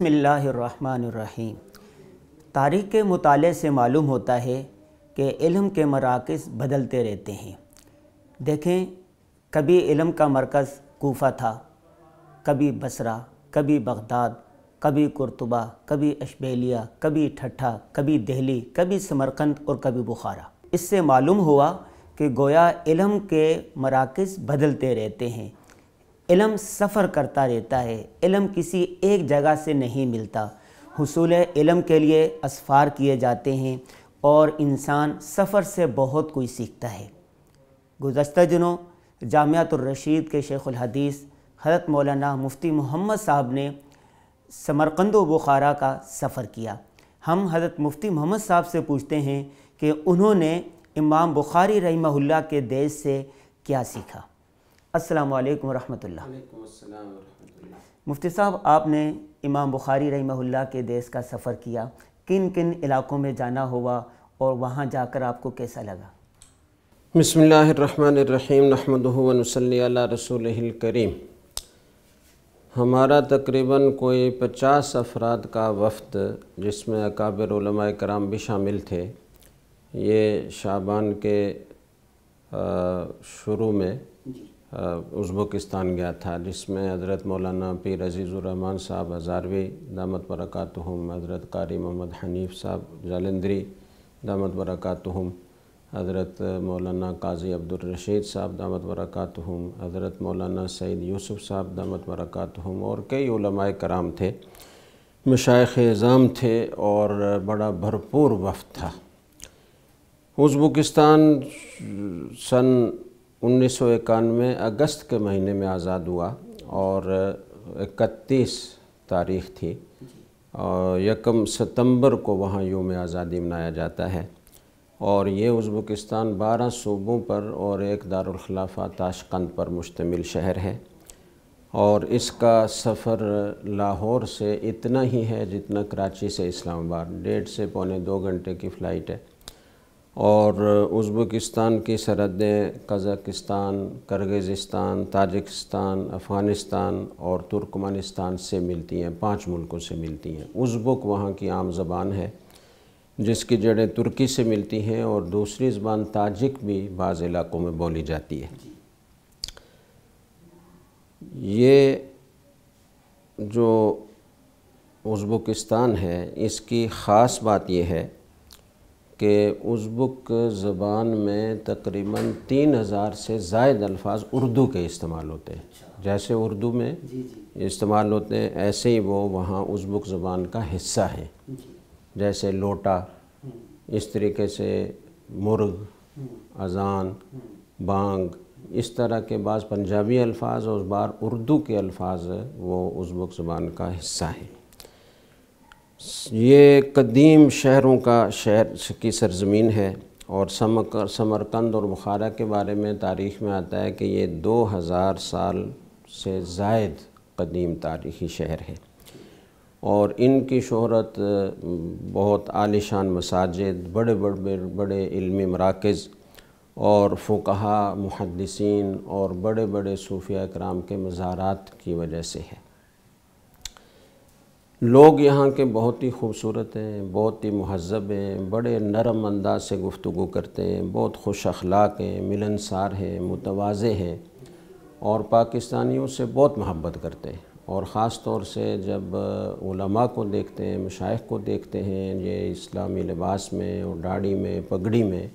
بسم اللہ الرحمن الرحیم۔ تاریخ کے مطالعے سے معلوم ہوتا ہے کہ علم کے مراکز بدلتے رہتے ہیں۔ دیکھیں، کبھی علم کا مرکز کوفہ تھا، کبھی بصرہ، کبھی بغداد، کبھی قرطبہ، کبھی اشبیلیہ، کبھی ٹھٹھا کبھی دہلی، کبھی سمرقند اور کبھی بخارا۔ اس سے معلوم ہوا کہ گویا علم کے مراکز بدلتے رہتے ہیں۔ علم سفر کرتا رہتا ہے، علم کسی ایک جگہ سے نہیں ملتا۔ حصول علم کے لیے اسفار کیے جاتے ہیں اور انسان سفر سے بہت کوئی سیکھتا ہے۔ گزشتہ دنوں جامعۃ الرشید کے شیخ الحدیث حضرت مولانا مفتی محمد صاحب نے سمرقند و بخارا کا سفر کیا۔ ہم حضرت مفتی محمد صاحب سے پوچھتے ہیں کہ انہوں نے امام بخاری رحمہ اللہ کے دیش سے کیا سیکھا۔ السلام علیکم ورحمۃ اللہ۔ مفتی صاحب آپ نے امام بخاری رحمہ اللہ کے دیس کا سفر کیا۔ کن کن علاقوں میں جانا ہوا اور وہاں جا کر آپ کو کیسا لگا؟ بسم اللہ الرحمن الرحیم نحمدہ و نصلی علی رسول الکریم۔ ہمارا تقریباً کوئی پچاس افراد کا وفد جس میں اکابر علماء کرام بھی شامل تھے یہ شعبان کے شروع میں۔ ازبکستان گیا تھا، جس میں حضرت مولانا پیر عزیز الرحمن صاحب ہزاروی دامت برکاتہم، حضرت قاری محمد حنیف صاحب جالندری دامت برکاتہم، حضرت مولانا قاضی عبدالرشید صاحب دامت برکاتہم، حضرت مولانا سعید یوسف صاحب دامت برکاتہم اور کئی علماء کرام تھے مشائق اعظام تھے اور بڑا بھرپور وفد تھا۔ ازبکستان سن انیس سو اکانوے اگست کے مہینے میں آزاد ہوا اور اکتیس تاریخ تھی۔ اور یکم ستمبر کو وہاں یوم آزادی منایا جاتا ہے۔ اور یہ ازبکستان بارہ صوبوں پر اور ایک دارالخلافہ تاشقند پر مشتمل شہر ہے۔ اور اس کا سفر لاہور سے اتنا ہی ہے جتنا کراچی سے اسلام آباد۔ ڈیڑھ سے پونے دو گھنٹے کی فلائٹ ہے۔ اور ازبکستان کی سرحدیں قزاقستان کرغزستان تاجکستان، افغانستان اور ترکمانستان سے ملتی ہیں، پانچ ملکوں سے ملتی ہیں۔ ازبک وہاں کی عام زبان ہے، جس کی جڑیں ترکی سے ملتی ہیں اور دوسری زبان تاجک بھی بعض علاقوں میں بولی جاتی ہے۔ یہ جو ازبکستان ہے، اس کی خاص بات یہ ہے کہ ازبک زبان میں تقریباً تین ہزار سے زائد الفاظ اردو کے استعمال ہوتے ہیں۔ جیسے اردو میں استعمال ہوتے ہیں ایسے ہی وہ وہاں ازبک زبان کا حصہ ہے۔ جیسے لوٹا اس طریقے سے مرغ اذان بانگ اس طرح کے بعض پنجابی الفاظ اور بار اردو کے الفاظ وہ ازبک زبان کا حصہ ہیں۔ یہ قدیم شہروں کا شہر کی سرزمین ہے اور سمرقند اور بخارا کے بارے میں تاریخ میں آتا ہے کہ یہ دو ہزار سال سے زائد قدیم تاریخی شہر ہے اور ان کی شہرت، بہت عالیشان مساجد، بڑے بڑے بڑے علمی مراکز اور فقہا، محدثین اور بڑے بڑے صوفیہ اکرام کے مزارات کی وجہ سے ہے۔ لوگ یہاں کے بہت ہی خوبصورت ہیں، بہت ہی مہذب ہیں، بڑے نرم انداز سے گفتگو کرتے ہیں، بہت خوش اخلاق ہیں، ملنسار ہیں متوازے ہیں اور پاکستانیوں سے بہت محبت کرتے ہیں۔ اور خاص طور سے جب علماء کو دیکھتے ہیں مشائق کو دیکھتے ہیں، یہ اسلامی لباس میں اور ڈاڑی میں، پگڑی میں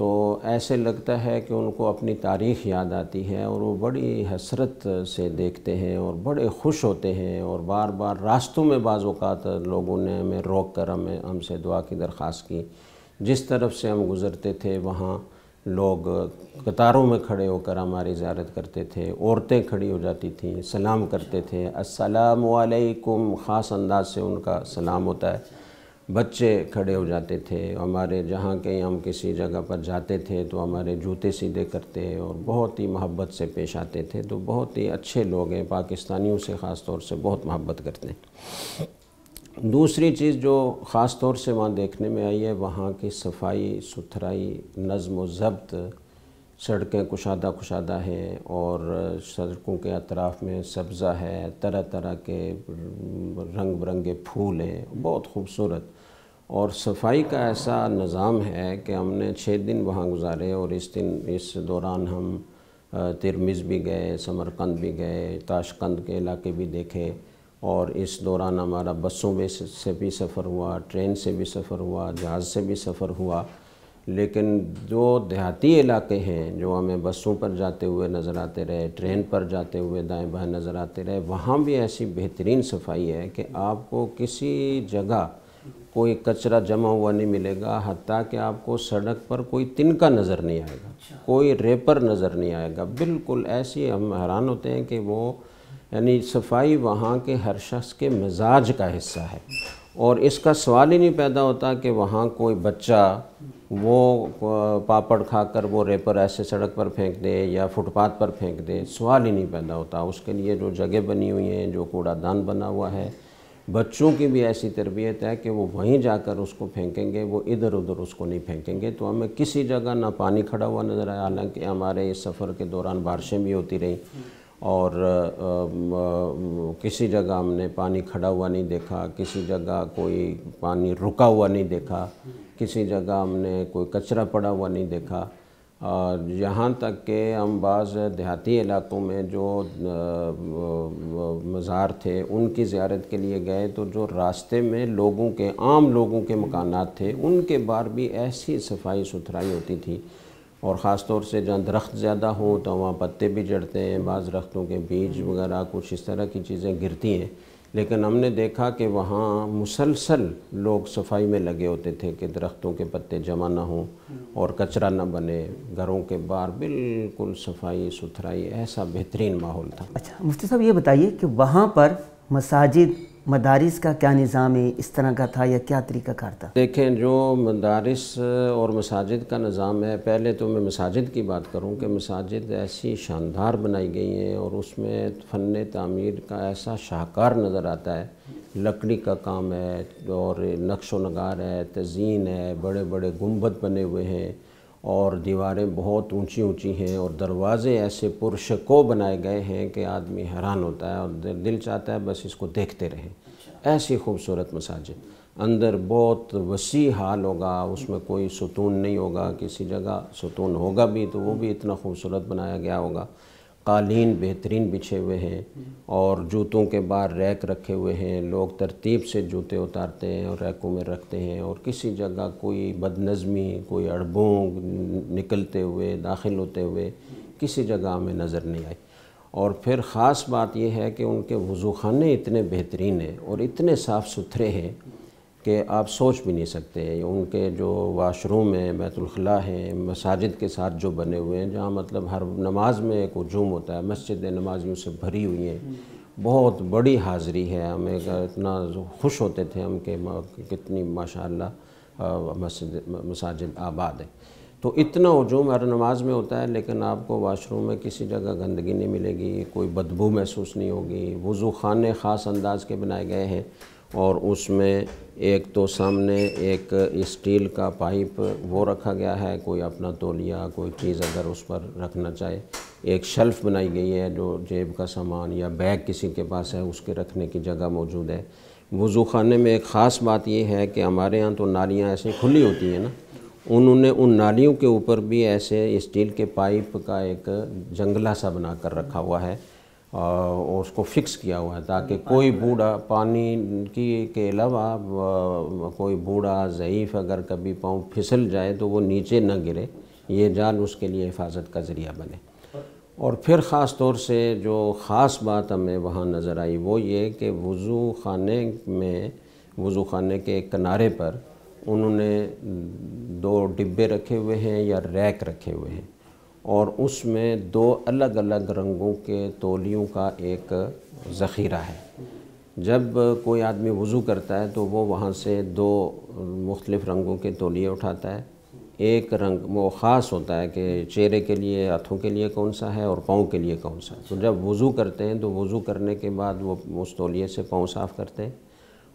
تو ایسے لگتا ہے کہ ان کو اپنی تاریخ یاد آتی ہے اور وہ بڑی حسرت سے دیکھتے ہیں اور بڑے خوش ہوتے ہیں اور بار بار راستوں میں بعض اوقات لوگوں نے ہمیں روک کر ہمیں ہم سے دعا کی درخواست کی۔ جس طرف سے ہم گزرتے تھے وہاں لوگ قطاروں میں کھڑے ہو کر ہماری زیارت کرتے تھے، عورتیں کھڑی ہو جاتی تھیں، سلام کرتے تھے۔ السلام علیکم، خاص انداز سے ان کا سلام ہوتا ہے۔ بچے کھڑے ہو جاتے تھے، ہمارے جہاں کے ہم کسی جگہ پر جاتے تھے تو ہمارے جوتے سیدھے کرتے اور بہت ہی محبت سے پیش آتے تھے۔ تو بہت ہی اچھے لوگ ہیں، پاکستانیوں سے خاص طور سے بہت محبت کرتے ہیں۔ دوسری چیز جو خاص طور سے وہاں دیکھنے میں آئی ہے، وہاں کی صفائی، ستھرائی، نظم و ضبط سڑکیں کشادہ کشادہ ہیں اور سڑکوں کے اطراف میں سبزہ ہے، طرح طرح کے رنگ برنگے پھول ہیں۔ بہت خوبصورت۔ اور صفائی کا ایسا نظام ہے کہ ہم نے چھ دن وہاں گزارے اور اس دن، اس دوران ہم ترمز بھی گئے سمرقند بھی گئے تاشقند کے علاقے بھی دیکھے اور اس دوران ہمارا بسوں میں سے بھی سفر ہوا، ٹرین سے بھی سفر ہوا، جہاز سے بھی سفر ہوا۔ لیکن جو دیہاتی علاقے ہیں، جو ہمیں بسوں پر جاتے ہوئے نظر آتے رہے، ٹرین پر جاتے ہوئے دائیں بائیں نظر آتے رہے، وہاں بھی ایسی بہترین صفائی ہے کہ آپ کو کسی جگہ کوئی کچرا جمع ہوا نہیں ملے گا حتیٰ کہ آپ کو سڑک پر کوئی تنکا نظر نہیں آئے گا کوئی ریپر نظر نہیں آئے گا۔ بالکل ایسی ہم حیران ہوتے ہیں کہ وہ یعنی صفائی وہاں کے ہر شخص کے مزاج کا حصہ ہے۔ اور اس کا سوال ہی نہیں پیدا ہوتا کہ وہاں کوئی بچہ وہ پاپڑ کھا کر وہ ریپر ایسے سڑک پر پھینک دے یا فٹ پاتھ پر پھینک دے سوال ہی نہیں پیدا ہوتا۔ اس کے لیے جو جگہ بنی ہوئی ہیں جو کوڑا دان بنا ہوا ہے بچوں کی بھی ایسی تربیت ہے کہ وہ وہیں جا کر اس کو پھینکیں گے، وہ ادھر ادھر اس کو نہیں پھینکیں گے۔ تو ہمیں کسی جگہ نہ پانی کھڑا ہوا نظر آیا، حالانکہ ہمارے اس سفر کے دوران بارشیں بھی ہوتی رہیں۔ اور کسی جگہ ہم نے پانی کھڑا ہوا نہیں دیکھا، کسی جگہ کوئی پانی رکا ہوا نہیں دیکھا، کسی جگہ ہم نے کوئی کچرا پڑا ہوا نہیں دیکھا۔ اور یہاں تک کہ ہم بعض دیہاتی علاقوں میں جو مزار تھے، ان کی زیارت کے لیے گئے تو جو راستے میں لوگوں کے، عام لوگوں کے مکانات تھے، ان کے بار بھی ایسی صفائی ستھرائی ہوتی تھی اور خاص طور سے جہاں درخت زیادہ ہوں تو وہاں پتے بھی جڑتے ہیں، بعض درختوں کے بیج وغیرہ کچھ اس طرح کی چیزیں گرتی ہیں۔ لیکن ہم نے دیکھا کہ وہاں مسلسل لوگ صفائی میں لگے ہوتے تھے کہ درختوں کے پتے جمع نہ ہوں اور کچرا نہ بنے، گھروں کے باہر بالکل صفائی، ستھرائی، ایسا بہترین ماحول تھا۔ اچھا مفتی صاحب یہ بتائیے کہ وہاں پر مساجد مدارس کا کیا نظام ہے؟ اس طرح کا تھا یا کیا طریقہ کار تھا؟ دیکھیں، جو مدارس اور مساجد کا نظام ہے، پہلے تو میں مساجد کی بات کروں کہ مساجد ایسی شاندار بنائی گئی ہیں اور اس میں فن تعمیر کا ایسا شاہکار نظر آتا ہے۔ لکڑی کا کام ہے اور نقش و نگار ہے، تزئین ہے، بڑے بڑے گنبد بنے ہوئے ہیں۔ اور دیواریں بہت اونچی اونچی ہیں اور دروازے ایسے پرشکو بنائے گئے ہیں کہ آدمی حیران ہوتا ہے اور دل چاہتا ہے بس اس کو دیکھتے رہیں۔ ایسی خوبصورت مساجد۔ اندر بہت وسیع حال ہوگا، اس میں کوئی ستون نہیں ہوگا، کسی جگہ ستون ہوگا بھی تو وہ بھی اتنا خوبصورت بنایا گیا ہوگا۔ قالین بہترین بچھے ہوئے ہیں اور جوتوں کے بعد ریک رکھے ہوئے ہیں، لوگ ترتیب سے جوتے اتارتے ہیں اور ریکوں میں رکھتے ہیں اور کسی جگہ کوئی بد نظمی کوئی اڑبونگ نکلتے ہوئے، داخل ہوتے ہوئے کسی جگہ ہمیں نظر نہیں آئی۔ اور پھر خاص بات یہ ہے کہ ان کے وضو خانے اتنے بہترین ہیں اور اتنے صاف ستھرے ہیں کہ آپ سوچ بھی نہیں سکتے ان کے جو واش روم ہیں، بیت الخلاء ہیں، مساجد کے ساتھ جو بنے ہوئے ہیں، جہاں مطلب ہر نماز میں ایک ہجوم ہوتا ہے۔ مسجد نمازیوں سے بھری ہوئی ہیں۔ بہت بڑی حاضری ہے۔ ہمیں اتنا خوش ہوتے تھے ہم کہ کتنی ماشاءاللہ مسجد مساجد آباد ہے تو اتنا ہجوم ہر نماز میں ہوتا ہے، لیکن آپ کو واش روم میں کسی جگہ گندگی نہیں ملے گی، کوئی بدبو محسوس نہیں ہوگی۔ وضو خانے خاص انداز کے بنائے گئے ہیں۔ اور اس میں ایک تو سامنے ایک اسٹیل کا پائپ وہ رکھا گیا ہے، کوئی اپنا تولیا، کوئی چیز اگر اس پر رکھنا چاہے۔ ایک شلف بنائی گئی ہے جو جیب کا سامان یا بیگ کسی کے پاس ہے، اس کے رکھنے کی جگہ موجود ہے۔ وضو خانے میں ایک خاص بات یہ ہے کہ ہمارے ہاں تو نالیاں ایسے کھلی ہوتی ہیں نا۔ انہوں نے ان نالیوں کے اوپر بھی ایسے اسٹیل کے پائپ کا ایک جنگلہ سا بنا کر رکھا ہوا ہے۔ اور اس کو فکس کیا ہوا ہے تاکہ کوئی بوڑھا، پانی کی کے علاوہ کوئی بوڑھا ضعیف اگر کبھی پاؤں پھسل جائے تو وہ نیچے نہ گرے، یہ جال اس کے لیے حفاظت کا ذریعہ بنے۔ اور پھر خاص طور سے جو خاص بات ہمیں وہاں نظر آئی وہ یہ کہ وضو خانے میں، وضو خانے کے کنارے پر انہوں نے دو ڈبے رکھے ہوئے ہیں یا ریک رکھے ہوئے ہیں۔ اور اس میں دو الگ الگ رنگوں کے تولیوں کا ایک ذخیرہ ہے۔ جب کوئی آدمی وضو کرتا ہے تو وہ وہاں سے دو مختلف رنگوں کے تولیے اٹھاتا ہے۔ ایک رنگ وہ خاص ہوتا ہے کہ چہرے کے لیے، ہاتھوں کے لیے کون سا ہے اور پاؤں کے لیے کون سا ہے۔ تو جب وضو کرتے ہیں تو وضو کرنے کے بعد وہ اس تولیے سے پاؤں صاف کرتے ہیں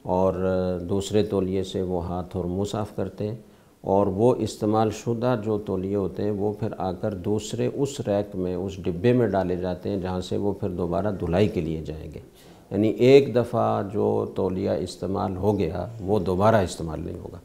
اور دوسرے تولیے سے وہ ہاتھ اور منہ صاف کرتے ہیں۔ اور وہ استعمال شدہ جو تولیے ہوتے ہیں، وہ پھر آ کر دوسرے اس ریک میں، اس ڈبے میں ڈالے جاتے ہیں، جہاں سے وہ پھر دوبارہ دھلائی کے لیے جائیں گے۔ یعنی ایک دفعہ جو تولیہ استعمال ہو گیا، وہ دوبارہ استعمال نہیں ہوگا۔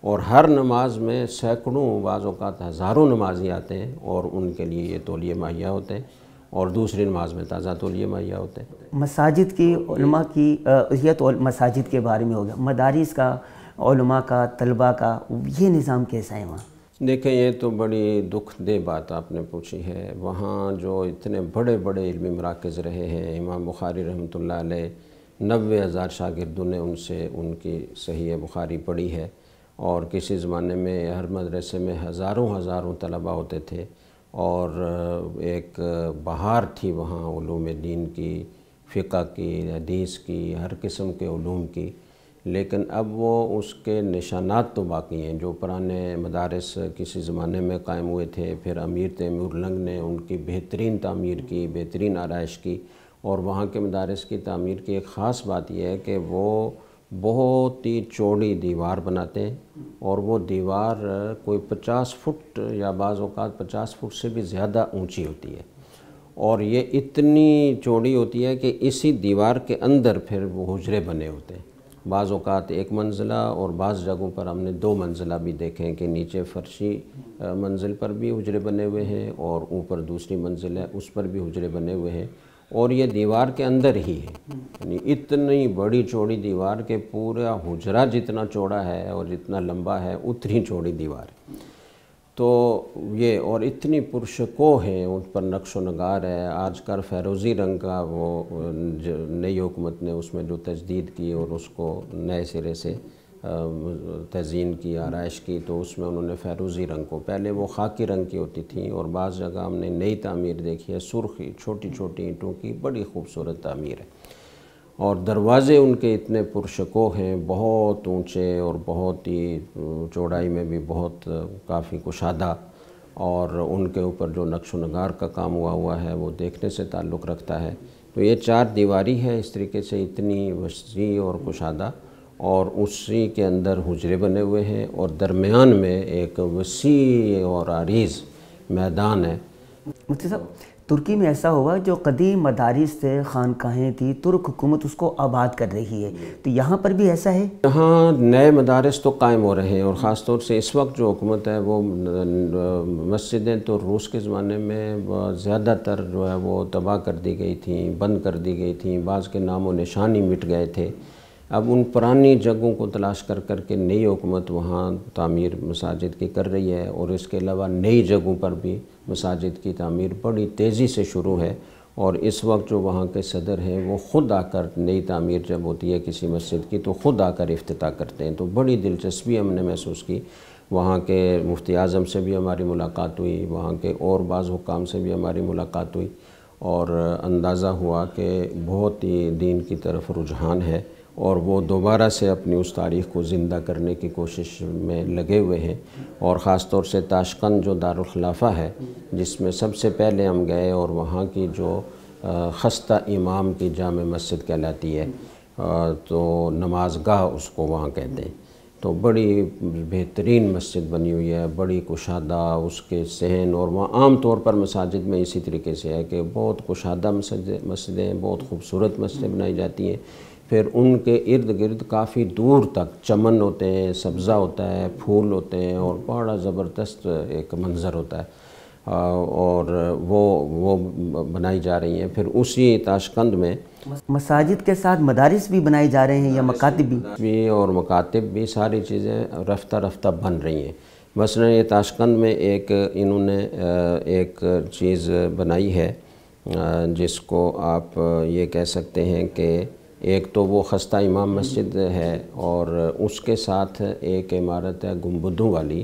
اور ہر نماز میں سینکڑوں، بعض اوقات ہزاروں نمازی آتے ہیں اور ان کے لیے یہ تولیے مہیا ہوتے ہیں۔ اور دوسری نماز میں تازہ تولیے مہیا ہوتے ہیں۔ مساجد کی علماء کی یہ تو مساجد کے بارے میں ہو گیا۔ مدارس کا علماء کا، طلباء کا، یہ نظام کیسا ہے وہاں؟ دیکھیں، یہ تو بڑی دکھ دہ بات آپ نے پوچھی ہے۔ وہاں جو اتنے بڑے بڑے علمی مراکز رہے ہیں، امام بخاری رحمۃ اللہ علیہ نوے ہزار شاگردوں نے ان سے ان کی صحیح بخاری پڑھی ہے۔ اور کسی زمانے میں ہر مدرسے میں ہزاروں ہزاروں طلباء ہوتے تھے۔ اور ایک بہار تھی وہاں علوم دین کی، فقہ کی، حدیث کی، ہر قسم کے علوم کی۔ لیکن اب وہ اس کے نشانات تو باقی ہیں۔ جو پرانے مدارس کسی زمانے میں قائم ہوئے تھے، پھر امیر تیمور لنگ نے ان کی بہترین تعمیر کی، بہترین آرائش کی اور وہاں کے مدارس کی تعمیر کی۔ ایک خاص بات یہ ہے کہ وہ بہت ہی چوڑی دیوار بناتے ہیں اور وہ دیوار کوئی پچاس فٹ یا بعض اوقات پچاس فٹ سے بھی زیادہ اونچی ہوتی ہے اور یہ اتنی چوڑی ہوتی ہے کہ اسی دیوار کے اندر پھر وہ حجرے بنے ہوتے ہیں۔ بعض اوقات ایک منزلہ اور بعض جگہوں پر ہم نے دو منزلہ بھی دیکھے ہیں کہ نیچے فرشی منزل پر بھی حجرے بنے ہوئے ہیں اور اوپر دوسری منزل ہے، اس پر بھی حجرے بنے ہوئے ہیں اور یہ دیوار کے اندر ہی ہے۔ یعنی اتنی بڑی چوڑی دیوار کہ پورا حجرہ جتنا چوڑا ہے اور جتنا لمبا ہے، اتنی چوڑی دیوار ہے۔ تو یہ اور اتنی پرشکو ہیں، ان پر نقش و نگار ہے۔ آج کل فیروزی رنگ کا وہ نئی حکومت نے اس میں جو تجدید کی اور اس کو نئے سرے سے تزئین کی، آرائش کی، تو اس میں انہوں نے فیروزی رنگ کو۔ پہلے وہ خاکی رنگ کی ہوتی تھیں اور بعض جگہ ہم نے نئی تعمیر دیکھی ہے۔ سرخی، چھوٹی چھوٹی اینٹوں کی، بڑی خوبصورت تعمیر ہے۔ اور دروازے ان کے اتنے پرشکو ہیں، بہت اونچے اور بہت ہی چوڑائی میں بھی بہت کافی کشادہ اور ان کے اوپر جو نقش و نگار کا کام ہوا ہوا ہے، وہ دیکھنے سے تعلق رکھتا ہے۔ تو یہ چار دیواری ہے اس طریقے سے اتنی وسیع اور کشادہ اور اسی کے اندر حجرے بنے ہوئے ہیں اور درمیان میں ایک وسیع اور عریض میدان ہے۔ مفتی صاحب ترکی میں ایسا ہوا جو قدیم مدارس سے خانقاہیں تھی ترک حکومت اس کو آباد کر رہی ہے۔ تو یہاں پر بھی ایسا ہے؟ یہاں نئے مدارس تو قائم ہو رہے ہیں اور خاص طور سے اس وقت جو حکومت ہے وہ، مسجدیں تو روس کے زمانے میں زیادہ تر جو ہے وہ تباہ کر دی گئی تھیں، بند کر دی گئی تھیں، بعض کے نام و نشان ہی مٹ گئے تھے۔ اب ان پرانی جگہوں کو تلاش کر کر کے نئی حکومت وہاں تعمیر مساجد کی کر رہی ہے اور اس کے علاوہ نئی جگہوں پر بھی مساجد کی تعمیر بڑی تیزی سے شروع ہے اور اس وقت جو وہاں کے صدر ہیں وہ خود آ کر نئی تعمیر جب ہوتی ہے کسی مسجد کی تو خود آ کر افتتاح کرتے ہیں تو بڑی دلچسپی ہم نے محسوس کی۔ وہاں کے مفتی اعظم سے بھی ہماری ملاقات ہوئی، وہاں کے اور بعض حکام سے بھی ہماری ملاقات ہوئی اور اندازہ ہوا کہ بہت ہی دین کی طرف رجحان ہے۔ اور وہ دوبارہ سے اپنی اس تاریخ کو زندہ کرنے کی کوشش میں لگے ہوئے ہیں اور خاص طور سے تاشقند جو دارالخلافہ ہے، جس میں سب سے پہلے ہم گئے اور وہاں کی جو خستہ امام کی جامع مسجد کہلاتی ہے تو نماز گاہ اس کو وہاں کہتے ہیں۔ تو بڑی بہترین مسجد بنی ہوئی ہے، بڑی کشادہ، اس کے صحن اور وہاں عام طور پر مساجد میں اسی طریقے سے ہے کہ بہت کشادہ مسجد، مسجدیں، بہت خوبصورت مسجدیں بنائی جاتی ہیں۔ پھر ان کے ارد گرد کافی دور تک چمن ہوتے ہیں سبزہ ہوتا ہے پھول ہوتے ہیں اور بڑا زبردست ایک منظر ہوتا ہے۔ اور وہ وہ بنائی جا رہی ہیں۔ پھر اسی تاشقند میں مساجد کے ساتھ مدارس بھی بنائی جا رہے ہیں یا مکاتب بھی؟ اور مکاتب بھی ساری چیزیں رفتہ رفتہ بن رہی ہیں۔ مثلا یہ تاشقند میں ایک انہوں نے ایک چیز بنائی ہے جس کو آپ یہ کہہ سکتے ہیں کہ ایک تو وہ خستہ امام مسجد ہے اور اس کے ساتھ ایک عمارت ہے گنبدوں والی،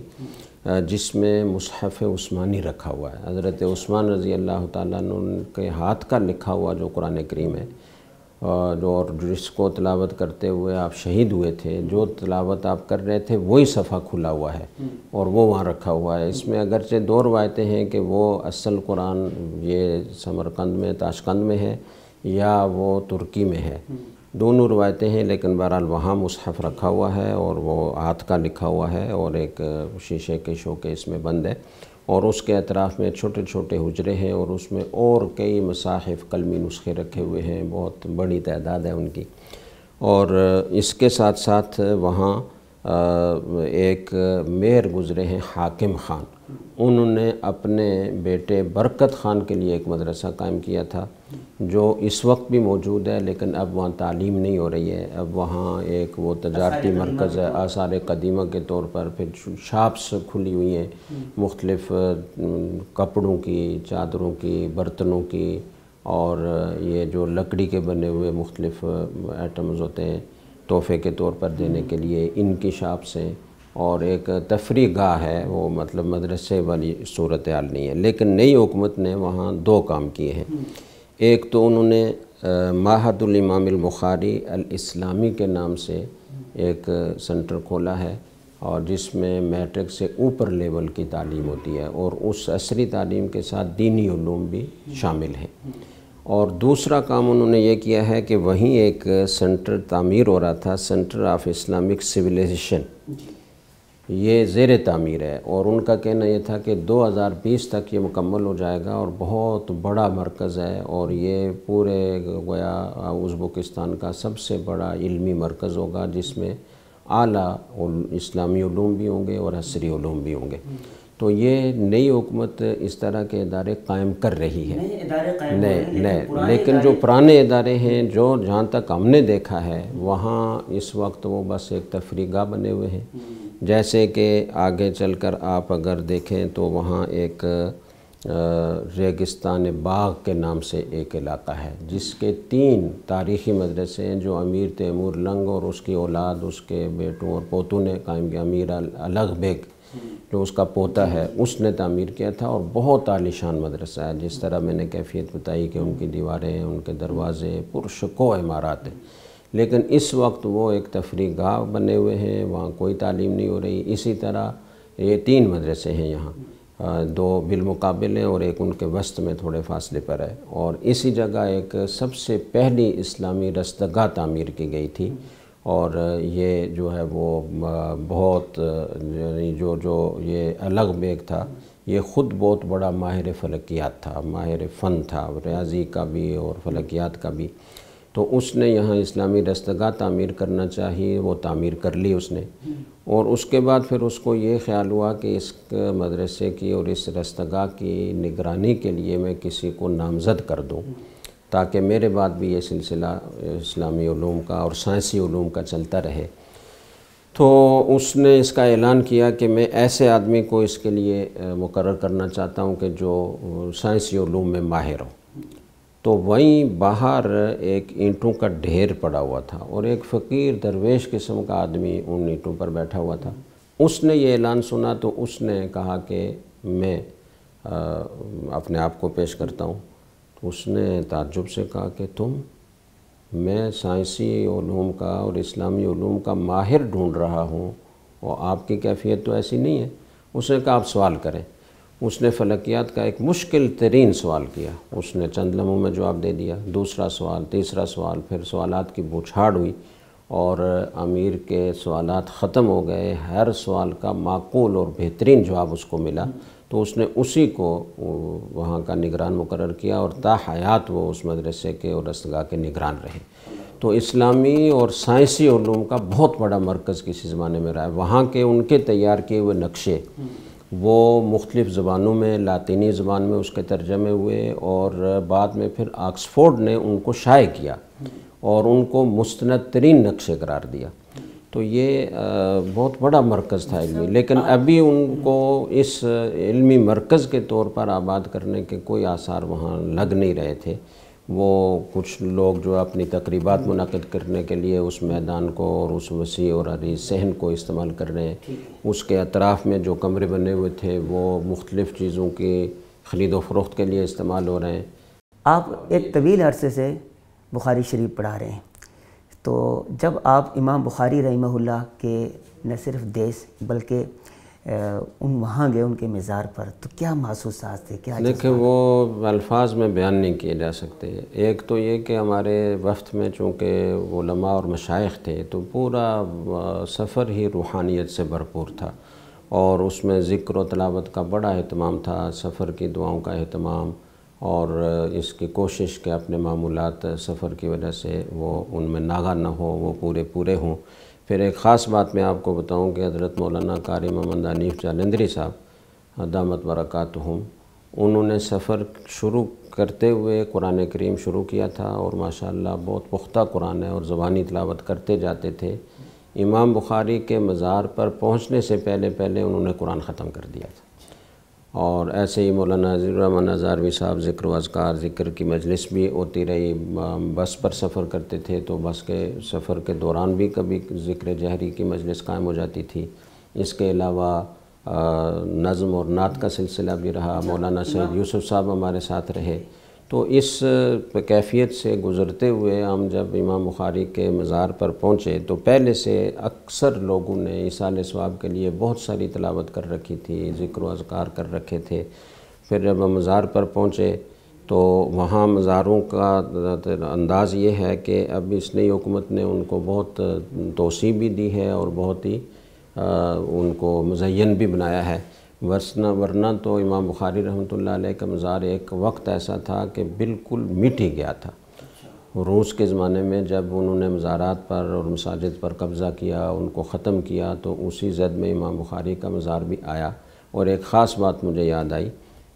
جس میں مصحف عثمانی رکھا ہوا ہے۔ حضرت عثمان رضی اللہ تعالیٰ نے ان کے ہاتھ کا لکھا ہوا جو قرآن کریم ہے جو اور جس کو تلاوت کرتے ہوئے آپ شہید ہوئے تھے، جو تلاوت آپ کر رہے تھے، وہی صفحہ کھلا ہوا ہے اور وہ وہاں رکھا ہوا ہے۔ اس میں اگرچہ دو روایتیں ہیں کہ وہ اصل قرآن یہ سمرقند میں، تاشقند میں ہے یا وہ ترکی میں ہے۔ دونوں روایتیں ہیں، لیکن بہرحال وہاں مصحف رکھا ہوا ہے اور وہ ہاتھ کا لکھا ہوا ہے اور ایک شیشے کے شو کے اس میں بند ہے۔ اور اس کے اطراف میں چھوٹے چھوٹے حجرے ہیں اور اس میں اور کئی مصاحف قلمی نسخے رکھے ہوئے ہیں۔ بہت بڑی تعداد ہے ان کی۔ اور اس کے ساتھ ساتھ وہاں ایک میر گزرے ہیں، حاکم خان۔ انہوں نے اپنے بیٹے برکت خان کے لیے ایک مدرسہ قائم کیا تھا۔ جو اس وقت بھی موجود ہے لیکن اب وہاں تعلیم نہیں ہو رہی ہے۔ اب وہاں ایک وہ تجارتی مرکز ہے آثار قدیمہ کے طور پر پھر شاپس کھلی ہوئی ہیں۔ مختلف کپڑوں کی چادروں کی برتنوں کی اور یہ جو لکڑی کے بنے ہوئے مختلف آئٹمز ہوتے ہیں تحفے کے طور پر دینے کے لیے ان کی شاپس ہیں۔ اور ایک تفریح گاہ ہے وہ مطلب مدرسے والی صورتحال نہیں ہے۔ لیکن نئی حکومت نے وہاں دو کام کیے ہیں۔ ایک تو انہوں نے ماہد الامام البخاری الاسلامی کے نام سے ایک سنٹر کھولا ہے اور جس میں میٹرک سے اوپر لیول کی تعلیم ہوتی ہے اور اس عصری تعلیم کے ساتھ دینی علوم بھی شامل ہیں۔ اور دوسرا کام انہوں نے یہ کیا ہے کہ وہیں ایک سنٹر تعمیر ہو رہا تھا، سنٹر آف اسلامک سویلائزیشن۔ جی۔ یہ زیر تعمیر ہے اور ان کا کہنا یہ تھا کہ دو ہزار بیس تک یہ مکمل ہو جائے گا اور بہت بڑا مرکز ہے اور یہ پورے گویا ازبکستان کا سب سے بڑا علمی مرکز ہوگا جس میں اعلیٰ اسلامی علوم بھی ہوں گے اور عصری علوم بھی ہوں گے۔ تو یہ نئی حکومت اس طرح کے ادارے قائم کر رہی ہے۔ نئے نئے لیکن جو پرانے ادارے ہیں جو جہاں تک ہم نے دیکھا ہے وہاں اس وقت وہ بس ایک تفریح گاہ بنے ہوئے ہیں۔ جیسے کہ آگے چل کر آپ اگر دیکھیں تو وہاں ایک ریگستان باغ کے نام سے ایک علاقہ ہے، جس کے تین تاریخی مدرسے ہیں، جو امیر تیمور لنگ اور اس کی اولاد، اس کے بیٹوں اور پوتوں نے قائم کیا، امیر الگ بیگ، جو اس کا پوتا ہے، اس نے تعمیر کیا تھا اور بہت عالیشان مدرسہ ہے، جس طرح میں نے کیفیت بتائی کہ ان کی دیواریں، ان کے دروازے، پرشکو عمارات ہیں۔ لیکن اس وقت وہ ایک تفریح گاہ بنے ہوئے ہیں، وہاں کوئی تعلیم نہیں ہو رہی۔ اسی طرح یہ تین مدرسے ہیں یہاں۔ دو بالمقابل ہیں اور ایک ان کے وسط میں تھوڑے فاصلے پر ہے۔ اور اسی جگہ ایک سب سے پہلی اسلامی رستگاہ تعمیر کی گئی تھی۔ اور یہ جو ہے وہ بہت یعنی جو جو یہ الگ بیگ تھا، یہ خود بہت بڑا ماہر فلکیات تھا، ماہر فن تھا، ریاضی کا بھی اور فلکیات کا بھی۔ تو اس نے یہاں اسلامی رستگاہ تعمیر کرنا چاہیے، وہ تعمیر کر لی اس نے۔ اور اس کے بعد پھر اس کو یہ خیال ہوا کہ اس مدرسے کی اور اس رستگاہ کی نگرانی کے لیے میں کسی کو نامزد کر دوں، تاکہ میرے بعد بھی یہ سلسلہ اسلامی علوم کا اور سائنسی علوم کا چلتا رہے۔ تو اس نے اس کا اعلان کیا کہ میں ایسے آدمی کو اس کے لیے مقرر کرنا چاہتا ہوں کہ جو سائنسی علوم میں ماہر ہو۔ تو وہیں باہر ایک اینٹوں کا ڈھیر پڑا ہوا تھا اور ایک فقیر درویش قسم کا آدمی ان اینٹوں پر بیٹھا ہوا تھا۔ اس نے یہ اعلان سنا تو اس نے کہا کہ میں اپنے آپ کو پیش کرتا ہوں۔ تو اس نے تعجب سے کہا کہ تم، میں سائنسی علوم کا اور اسلامی علوم کا ماہر ڈھونڈ رہا ہوں اور آپ کی کیفیت تو ایسی نہیں ہے۔ اس نے کہا آپ سوال کریں۔ اس نے فلکیات کا ایک مشکل ترین سوال کیا۔ اس نے چند لمحوں میں جواب دے دیا۔ دوسرا سوال، تیسرا سوال، پھر سوالات کی بوچھاڑ ہوئی اور امیر کے سوالات ختم ہو گئے۔ ہر سوال کا معقول اور بہترین جواب اس کو ملا۔ تو اس نے اسی کو وہاں کا نگران مقرر کیا اور تا حیات وہ اس مدرسے کے اور رستگاہ کے نگران رہے۔ تو اسلامی اور سائنسی علوم کا بہت بڑا مرکز کسی زمانے میں رہا ہے۔ وہاں کے ان کے تیار کیے ہوئے نقشے۔ وہ مختلف زبانوں میں، لاطینی زبان میں اس کے ترجمے ہوئے اور بعد میں پھر آکسفورڈ نے ان کو شائع کیا اور ان کو مستند ترین نقشے قرار دیا۔ تو یہ بہت بڑا مرکز تھا علمی۔ لیکن ابھی ان کو اس علمی مرکز کے طور پر آباد کرنے کے کوئی آثار وہاں لگ نہیں رہے تھے۔ وہ کچھ لوگ جو اپنی تقریبات منعقد کرنے کے لیے اس میدان کو اور اس وسیع اور عریض صحن کو استعمال کر رہے ہیں۔ اس کے اطراف میں جو کمرے بنے ہوئے تھے وہ مختلف چیزوں کی خرید و فروخت کے لیے استعمال ہو رہے ہیں۔ آپ ایک طویل عرصے سے بخاری شریف پڑھا رہے ہیں۔ تو جب آپ امام بخاری رحمہ اللہ کے نہ صرف دیس بلکہ ان وہاں گئے ان کے مزار پر تو کیا محسوسات تھے؟ کیا دیکھیں وہ الفاظ میں بیان نہیں کیے جا سکتے۔ ایک تو یہ کہ ہمارے وقت میں چونکہ علماء اور مشائق تھے تو پورا سفر ہی روحانیت سے بھرپور تھا۔ اور اس میں ذکر و تلاوت کا بڑا اہتمام تھا سفر کی دعاؤں کا اہتمام اور اس کی کوشش کہ اپنے معمولات سفر کی وجہ سے وہ ان میں ناغا نہ ہو وہ پورے پورے ہوں۔ پھر ایک خاص بات میں آپ کو بتاؤں کہ حضرت مولانا قاری محمد عنیف جالندری صاحب دامت ہوں انہوں نے سفر شروع کرتے ہوئے قرآن کریم شروع کیا تھا اور ماشاءاللہ بہت پختہ قرآن ہے اور زبانی تلاوت کرتے جاتے تھے۔ امام بخاری کے مزار پر پہنچنے سے پہلے پہلے انہوں نے قرآن ختم کر دیا تھا۔ اور ایسے ہی مولانا الرحمٰن الرحمن ہزاروی صاحب ذکر و اذکار ذکر کی مجلس بھی ہوتی رہی۔ بس پر سفر کرتے تھے تو بس کے سفر کے دوران بھی کبھی ذکر جہری کی مجلس قائم ہو جاتی تھی۔ اس کے علاوہ نظم اور نعت کا سلسلہ بھی رہا۔ مولانا سید یوسف صاحب ہمارے ساتھ رہے۔ تو اس کیفیت سے گزرتے ہوئے ہم جب امام بخاری کے مزار پر پہنچے تو پہلے سے اکثر لوگوں نے عیسال ثواب کے لیے بہت ساری تلاوت کر رکھی تھی، ذکر و اذکار کر رکھے تھے۔ پھر جب ہم مزار پر پہنچے تو وہاں مزاروں کا انداز یہ ہے کہ اب اس نئی حکومت نے ان کو بہت توسیع بھی دی ہے اور بہت ہی ان کو مزین بھی بنایا ہے۔ ورنہ ورنہ تو امام بخاری رحمۃ اللہ علیہ کا مزار ایک وقت ایسا تھا کہ بالکل مٹ ہی گیا تھا۔ روس کے زمانے میں جب انہوں نے مزارات پر اور مساجد پر قبضہ کیا ان کو ختم کیا تو اسی زد میں امام بخاری کا مزار بھی آیا۔ اور ایک خاص بات مجھے یاد آئی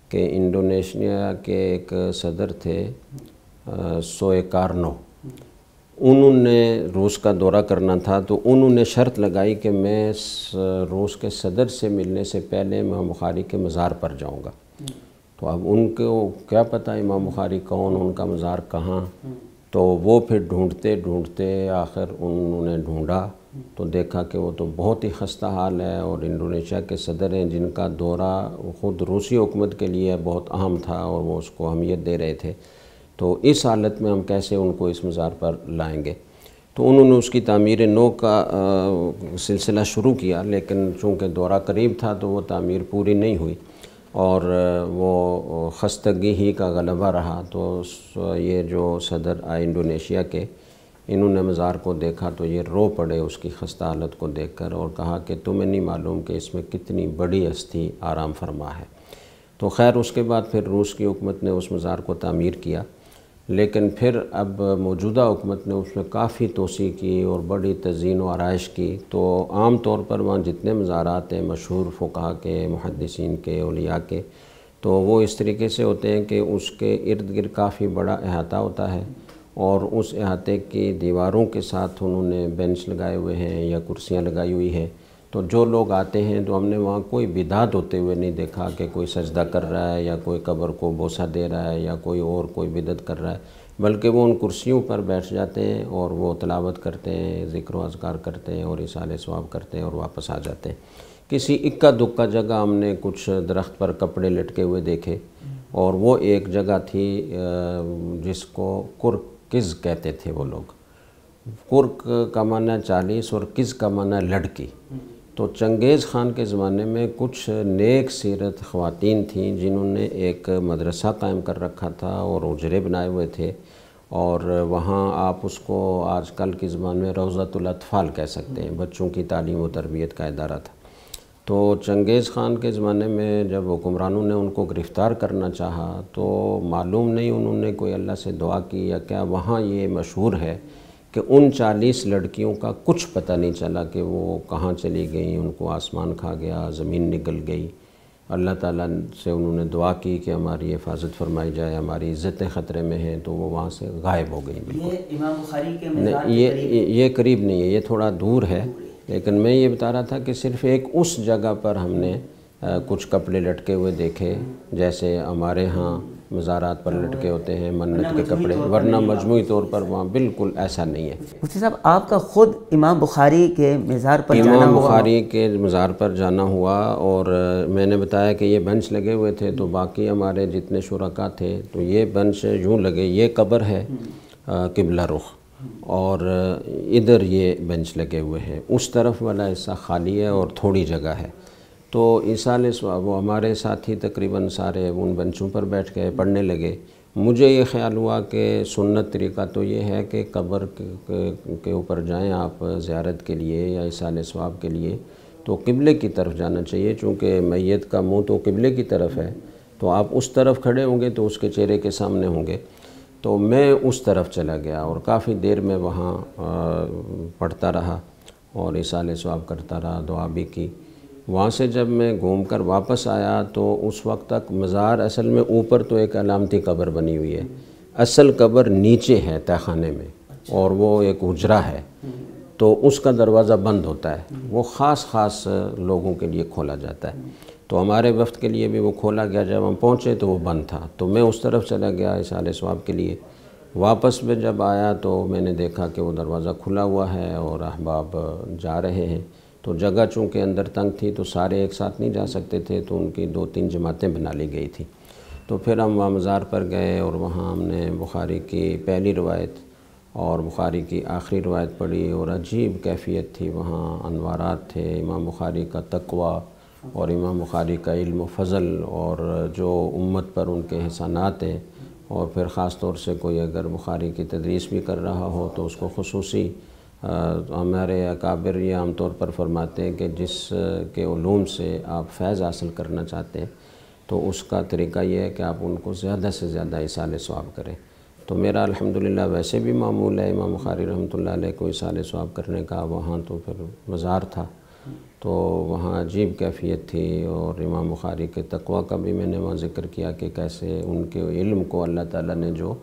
کہ انڈونیشیا کے ایک صدر تھے سوئے کارنو۔ انہوں نے روس کا دورہ کرنا تھا تو انہوں نے شرط لگائی کہ میں روس کے صدر سے ملنے سے پہلے امام بخاری کے مزار پر جاؤں گا۔ تو اب ان کو کیا پتہ امام بخاری کون، ان کا مزار کہاں۔ تو وہ پھر ڈھونڈتے ڈھونڈتے آخر انہوں نے ڈھونڈا۔ تو دیکھا کہ وہ تو بہت ہی خستہ حال ہے اور انڈونیشیا کے صدر ہیں جن کا دورہ خود روسی حکومت کے لیے بہت اہم تھا اور وہ اس کو اہمیت دے رہے تھے۔ تو اس حالت میں ہم کیسے ان کو اس مزار پر لائیں گے؟ تو انہوں نے اس کی تعمیر نو کا سلسلہ شروع کیا، لیکن چونکہ دورہ قریب تھا تو وہ تعمیر پوری نہیں ہوئی اور وہ خستگی ہی کا غلبہ رہا۔ تو یہ جو صدر آئے انڈونیشیا کے، انہوں نے مزار کو دیکھا تو یہ رو پڑے اس کی خستہ حالت کو دیکھ کر اور کہا کہ تمہیں نہیں معلوم کہ اس میں کتنی بڑی ہستی آرام فرما ہے۔ تو خیر، اس کے بعد پھر روس کی حکومت نے اس مزار کو تعمیر کیا۔ لیکن پھر اب موجودہ حکومت نے اس میں کافی توسیع کی اور بڑی تزئین و آرائش کی۔ تو عام طور پر وہاں جتنے مزارات ہیں مشہور فقہ کے، محدثین کے، اولیاء کے، تو وہ اس طریقے سے ہوتے ہیں کہ اس کے ارد گرد کافی بڑا احاطہ ہوتا ہے اور اس احاطے کی دیواروں کے ساتھ انہوں نے بینچ لگائے ہوئے ہیں یا کرسیاں لگائی ہوئی ہیں۔ تو جو لوگ آتے ہیں تو ہم نے وہاں کوئی بدعت ہوتے ہوئے نہیں دیکھا کہ کوئی سجدہ کر رہا ہے یا کوئی قبر کو بوسہ دے رہا ہے یا کوئی اور کوئی بدعت کر رہا ہے، بلکہ وہ ان کرسیوں پر بیٹھ جاتے ہیں اور وہ تلاوت کرتے ہیں، ذکر و اذکار کرتے ہیں اور اصال ثواب کرتے ہیں اور واپس آ جاتے ہیں۔ کسی اکا دکا جگہ ہم نے کچھ درخت پر کپڑے لٹکے ہوئے دیکھے اور وہ ایک جگہ تھی جس کو کرکز کہتے تھے وہ لوگ۔ کرک کا معنی چالیس اور کز کا معنی لڑکی۔ تو چنگیز خان کے زمانے میں کچھ نیک سیرت خواتین تھیں جنہوں نے ایک مدرسہ قائم کر رکھا تھا اور اجرے بنائے ہوئے تھے اور وہاں آپ اس کو آج کل کی زبان میں روضۃ الاطفال کہہ سکتے ہیں، بچوں کی تعلیم و تربیت کا ادارہ تھا۔ تو چنگیز خان کے زمانے میں جب حکمرانوں نے ان کو گرفتار کرنا چاہا تو معلوم نہیں انہوں نے کوئی اللہ سے دعا کی یا کیا، وہاں یہ مشہور ہے کہ ان چالیس لڑکیوں کا کچھ پتہ نہیں چلا کہ وہ کہاں چلی گئیں ان کو آسمان کھا گیا زمین نگل گئی۔ اللہ تعالیٰ سے انہوں نے دعا کی کہ ہماری حفاظت فرمائی جائے ہماری عزتیں خطرے میں ہیں تو وہ وہاں سے غائب ہو گئیں۔ بالکل۔ یہ یہ قریب نہیں ہے یہ تھوڑا دور ہے۔ لیکن میں یہ بتا رہا تھا کہ صرف ایک اس جگہ پر ہم نے کچھ کپڑے لٹکے ہوئے دیکھے جیسے ہمارے ہاں مزارات پر لٹکے ہوتے ہیں منت کے کپڑے ورنہ مجموعی طور پر وہاں بالکل ایسا نہیں ہے۔ مفتی صاحب آپ کا خود امام بخاری کے مزار پر جانا امام بخاری کے مزار پر جانا ہوا اور میں نے بتایا کہ یہ بنچ لگے ہوئے تھے تو باقی ہمارے جتنے شرکا تھے تو یہ بنچ یوں لگے یہ قبر ہے قبلہ رخ۔ اور ادھر یہ بنچ لگے ہوئے ہیں۔ اس طرف والا حصہ خالی ہے اور تھوڑی جگہ ہے۔ تو عیسال وہ ہمارے ساتھی تقریباً سارے ان بنچوں پر بیٹھ کے پڑھنے لگے۔ مجھے یہ خیال ہوا کہ سنت طریقہ تو یہ ہے کہ قبر کے اوپر جائیں آپ زیارت کے لیے یا عیسال ثواب کے لیے، تو قبلے کی طرف جانا چاہیے۔ چونکہ میت کا منہ تو قبلے کی طرف ہے، تو آپ اس طرف کھڑے ہوں گے تو اس کے چہرے کے سامنے ہوں گے۔ تو میں اس طرف چلا گیا اور کافی دیر میں وہاں پڑھتا رہا اور عیسال ثواب کرتا رہا، دعا بھی کی۔ وہاں سے جب میں گھوم کر واپس آیا تو اس وقت تک مزار اصل میں اوپر تو ایک علامتی قبر بنی ہوئی ہے۔ اصل قبر نیچے ہے تہ خانے میں اور وہ ایک اجرا ہے۔ تو اس کا دروازہ بند ہوتا ہے۔ وہ خاص خاص لوگوں کے لیے کھولا جاتا ہے۔ تو ہمارے وفد کے لیے بھی وہ کھولا گیا۔ جب ہم پہنچے تو وہ بند تھا۔ تو میں اس طرف چلا گیا اشال ثواب کے لیے۔ واپس میں جب آیا تو میں نے دیکھا کہ وہ دروازہ کھلا ہوا ہے اور احباب جا رہے ہیں۔ تو جگہ چونکہ اندر تنگ تھی تو سارے ایک ساتھ نہیں جا سکتے تھے، تو ان کی دو تین جماعتیں بنا لی گئی تھی۔ تو پھر ہم وہاں مزار پر گئے اور وہاں ہم نے بخاری کی پہلی روایت اور بخاری کی آخری روایت پڑھی اور عجیب کیفیت تھی۔ وہاں انوارات تھے، امام بخاری کا تقوی اور امام بخاری کا علم و فضل اور جو امت پر ان کے احسانات ہیں۔ اور پھر خاص طور سے کوئی اگر بخاری کی تدریس بھی کر رہا ہو تو اس کو خصوصی ہمارے اکابر یہ عام طور پر فرماتے ہیں کہ جس کے علوم سے آپ فیض حاصل کرنا چاہتے ہیں، تو اس کا طریقہ یہ ہے کہ آپ ان کو زیادہ سے زیادہ اصال ثواب کریں۔ تو میرا الحمدللہ ویسے بھی معمول ہے، امام بخاری رحمۃ اللہ علیہ کو اصال ثواب کرنے کا وہاں تو پھر مزار تھا۔ تو وہاں عجیب کیفیت تھی اور امام بخاری کے تقوی کا بھی میں نے وہاں ذکر کیا کہ کیسے ان کے علم کو اللہ تعالیٰ نے جو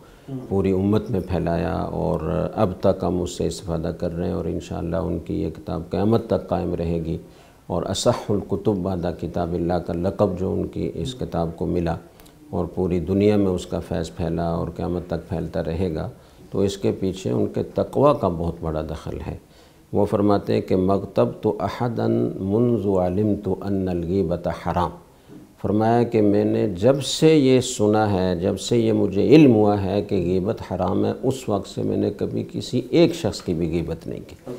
پوری امت میں پھیلایا اور اب تک ہم اس سے استفادہ کر رہے ہیں اور انشاءاللہ ان کی یہ کتاب قیامت تک قائم رہے گی اور اصح القتب بادہ کتاب اللہ کا لقب جو ان کی اس کتاب کو ملا اور پوری دنیا میں اس کا فیض پھیلا اور قیامت تک پھیلتا رہے گا تو اس کے پیچھے ان کے تقوی کا بہت بڑا دخل ہے۔ وہ فرماتے ہیں کہ مکتب تو احدن منذ علم تو ان الغیبت حرام۔ فرمایا کہ میں نے جب سے یہ سنا ہے جب سے یہ مجھے علم ہوا ہے کہ غیبت حرام ہے اس وقت سے میں نے کبھی کسی ایک شخص کی بھی غیبت نہیں کی۔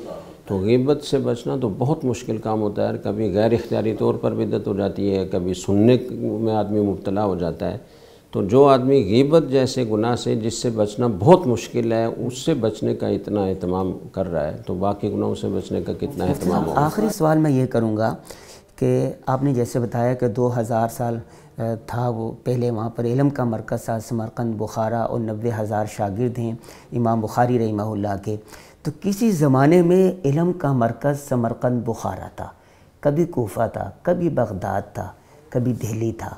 تو غیبت سے بچنا تو بہت مشکل کام ہوتا ہے۔ کبھی غیر اختیاری طور پر بدت ہو جاتی ہے کبھی سننے میں آدمی مبتلا ہو جاتا ہے۔ تو جو آدمی غیبت جیسے گناہ سے جس سے بچنا بہت مشکل ہے اس سے بچنے کا اتنا اہتمام کر رہا ہے۔ تو باقی گناہوں سے بچنے کا کتنا اہتمام ہوگا؟ آخری سوال میں یہ کروں گا کہ آپ نے جیسے بتایا کہ دو ہزار سال تھا وہ، پہلے وہاں پر علم کا مرکز تھا، سمرقند، بخارا اور نوے ہزار شاگرد ہیں امام بخاری رحمہ اللہ کے۔ تو کسی زمانے میں علم کا مرکز سمرقند، بخارا تھا۔ کبھی کوفہ تھا، کبھی بغداد تھا، کبھی دہلی تھا،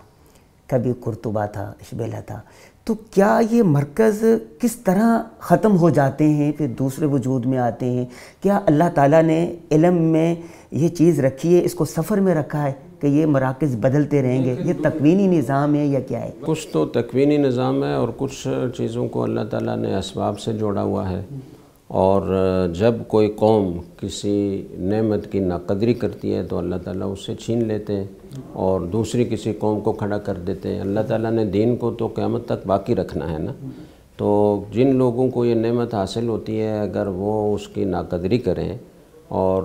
کبھی قرطبہ تھا، اشبیلہ تھا۔ تو کیا یہ مرکز کس طرح ختم ہو جاتے ہیں پھر دوسرے وجود میں آتے ہیں؟ کیا اللہ تعالیٰ نے علم میں یہ چیز رکھی ہے، اس کو سفر میں رکھا ہے کہ یہ مراکز بدلتے رہیں گے؟ یہ تکوینی نظام ہے یا کیا ہے؟ کچھ تو تکوینی نظام ہے اور کچھ چیزوں کو اللہ تعالیٰ نے اسباب سے جوڑا ہوا ہے۔ اور جب کوئی قوم کسی نعمت کی ناقدری کرتی ہے تو اللہ تعالیٰ اس سے چھین لیتے ہیں اور دوسری کسی قوم کو کھڑا کر دیتے ہیں۔ اللہ تعالیٰ نے دین کو تو قیامت تک باقی رکھنا ہے نا؟ تو جن لوگوں کو یہ نعمت حاصل ہوتی ہے، اگر وہ اس کی ناقدری کریں اور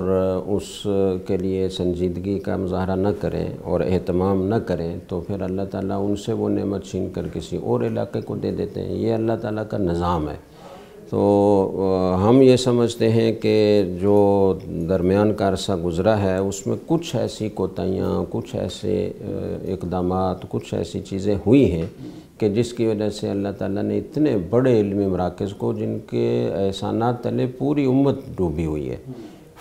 اس کے لیے سنجیدگی کا مظاہرہ نہ کریں اور اہتمام نہ کریں، تو پھر اللہ تعالیٰ ان سے وہ نعمت چھین کر کسی اور علاقے کو دے دیتے ہیں۔ یہ اللہ تعالیٰ کا نظام ہے۔ تو ہم یہ سمجھتے ہیں کہ جو درمیان کا عرصہ گزرا ہے، اس میں کچھ ایسی کوتاہیاں، کچھ ایسے اقدامات، کچھ ایسی چیزیں ہوئی ہیں کہ جس کی وجہ سے اللہ تعالیٰ نے اتنے بڑے علمی مراکز کو، جن کے احسانات تلے پوری امت ڈوبی ہوئی ہے۔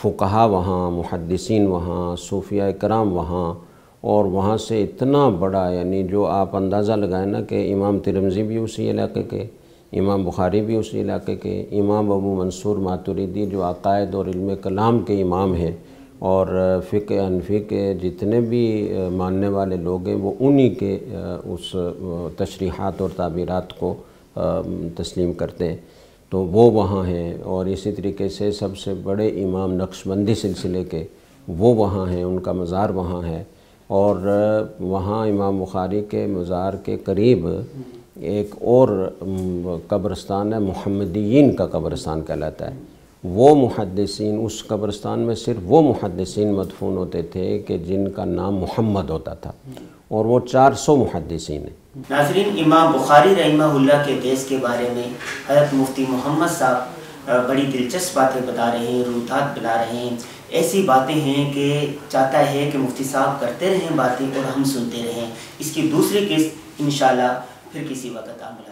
فقہا وہاں، محدثین وہاں صوفیہ کرام وہاں، اور وہاں سے اتنا بڑا یعنی جو آپ اندازہ لگائیں نا کہ امام ترمزی بھی اسی علاقے کے امام بخاری بھی اسی علاقے کے امام ابو منصور ماتوریدی جو عقائد اور علم کلام کے امام ہیں اور فقہ انفی کے جتنے بھی ماننے والے لوگ ہیں وہ انہی کے اس تشریحات اور تعبیرات کو تسلیم کرتے ہیں۔ تو وہ وہاں ہیں اور اسی طریقے سے سب سے بڑے امام نقش بندی سلسلے کے وہ وہاں ہیں، ان کا مزار وہاں ہے۔ اور وہاں امام بخاری کے مزار کے قریب ایک اور قبرستان ہے محمدین کا قبرستان کہلاتا ہے۔ وہ محدثین، اس قبرستان میں صرف وہ محدثین مدفون ہوتے تھے کہ جن کا نام محمد ہوتا تھا۔ اور وہ چار سو محدثین ہیں۔ ناظرین، امام بخاری رحمہ اللہ کے دیس کے بارے میں حضرت مفتی محمد صاحب بڑی دلچسپ باتیں بتا رہے ہیں روحات بلا رہے ہیں۔ ایسی باتیں ہیں کہ چاہتا ہے کہ مفتی صاحب کرتے رہیں باتیں اور ہم سنتے رہیں۔ اس کی دوسری قسط انشاءاللہ پھر کسی وقت عمل